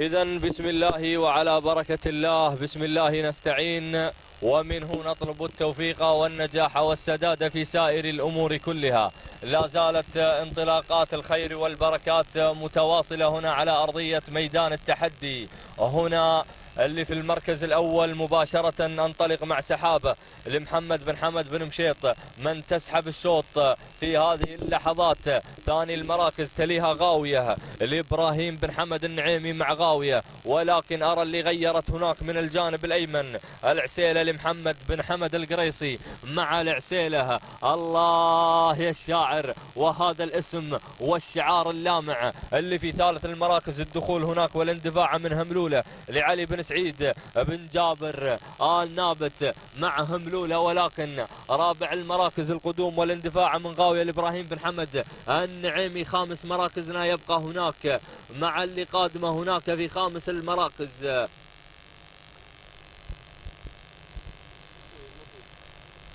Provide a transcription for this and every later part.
إذا بسم الله وعلى بركة الله بسم الله نستعين ومنه نطلب التوفيق والنجاح والسداد في سائر الأمور كلها. لا زالت انطلاقات الخير والبركات متواصلة هنا على أرضية ميدان التحدي. هنا اللي في المركز الأول مباشرة أنطلق مع سحابة لمحمد بن حمد بن مشيط. من تسحب الشوط في هذه اللحظات؟ ثاني المراكز تليها غاوية لإبراهيم بن حمد النعيمي مع غاوية. ولكن أرى اللي غيرت هناك من الجانب الأيمن العسيلة لمحمد بن حمد القريصي. مع العسيلة الله يا الشاعر وهذا الاسم والشعار اللامع اللي في ثالث المراكز الدخول هناك والاندفاع من هملولة لعلي بن سعيد بن جابر. آل نابت مع هملولة ولكن رابع المراكز القدوم والاندفاع من غاوية لإبراهيم بن حمد. النعيمي خامس مراكزنا يبقى هناك مع اللي قادمة هناك في خامس المراكز.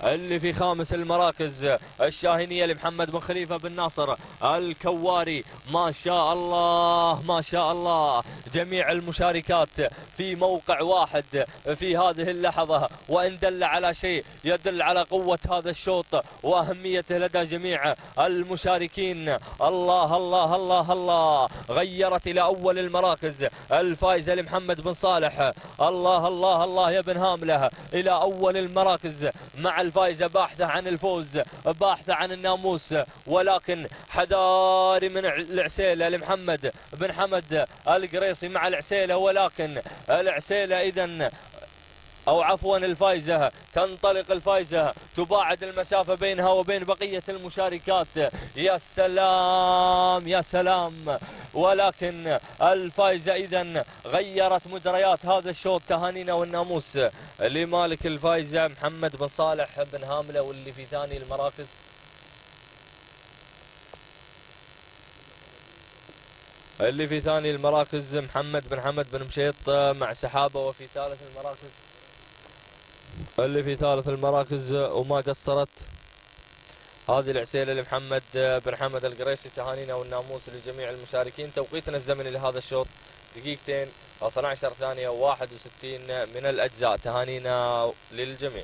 اللي في خامس المراكز الشاهينية لمحمد بن خليفة بن ناصر الكواري. ما شاء الله ما شاء الله. جميع المشاركات في موقع واحد في هذه اللحظة. وإن دل على شيء يدل على قوة هذا الشوط وأهميته لدى جميع المشاركين. الله الله الله الله. غيرت إلى أول المراكز الفائزة لمحمد بن صالح. الله الله الله يا بن هاملة. إلى أول المراكز مع الفائزة باحثة عن الفوز باحثة عن الناموس ولكن حذاري من العسيلة لمحمد بن حمد القريصي مع العسيلة ولكن العسيلة إذا أو عفوا الفائزة تنطلق الفائزة تباعد المسافة بينها وبين بقية المشاركات. يا سلام يا سلام. ولكن الفائزة إذا غيرت مجريات هذا الشوط تهانينا والناموس لمالك الفائزة محمد بن صالح بن هاملة واللي في ثاني المراكز. اللي في ثاني المراكز محمد بن حمد بن مشيط مع سحابة وفي ثالث المراكز. اللي في ثالث المراكز وما قصرت. هذه العسيلة لمحمد بن حمد القريشي تهانينا والناموس لجميع المشاركين. توقيتنا الزمني لهذا الشوط دقيقتين 12 ثانية و61 من الأجزاء. تهانينا للجميع.